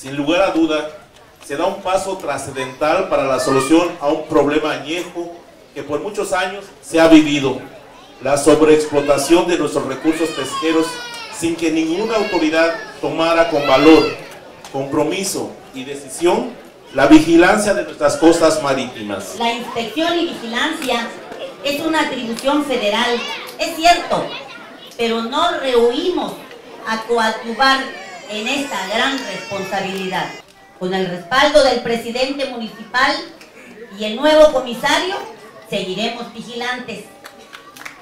sin lugar a duda, se da un paso trascendental para la solución a un problema añejo que por muchos años se ha vivido, la sobreexplotación de nuestros recursos pesqueros sin que ninguna autoridad tomara con valor, compromiso y decisión la vigilancia de nuestras costas marítimas. La inspección y vigilancia es una atribución federal, es cierto, pero no rehuimos a coadyuvar en esta gran responsabilidad. Con el respaldo del presidente municipal y el nuevo comisario, seguiremos vigilantes.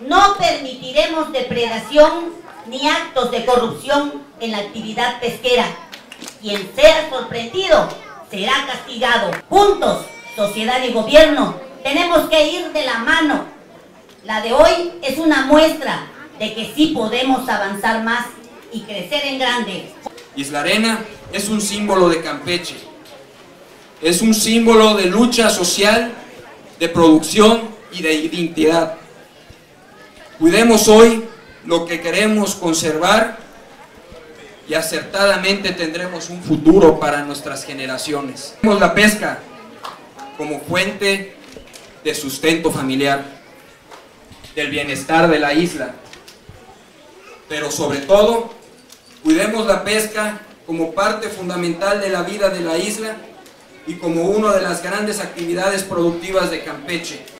No permitiremos depredación ni actos de corrupción en la actividad pesquera. Quien sea sorprendido será castigado. Juntos, sociedad y gobierno, tenemos que ir de la mano. La de hoy es una muestra de que sí podemos avanzar más y crecer en grande. Isla Arena es un símbolo de Campeche. Es un símbolo de lucha social, de producción y de identidad. Cuidemos hoy lo que queremos conservar y acertadamente tendremos un futuro para nuestras generaciones. Tenemos la pesca como fuente de sustento familiar, del bienestar de la isla, pero sobre todo, cuidemos la pesca como parte fundamental de la vida de la isla y como una de las grandes actividades productivas de Campeche.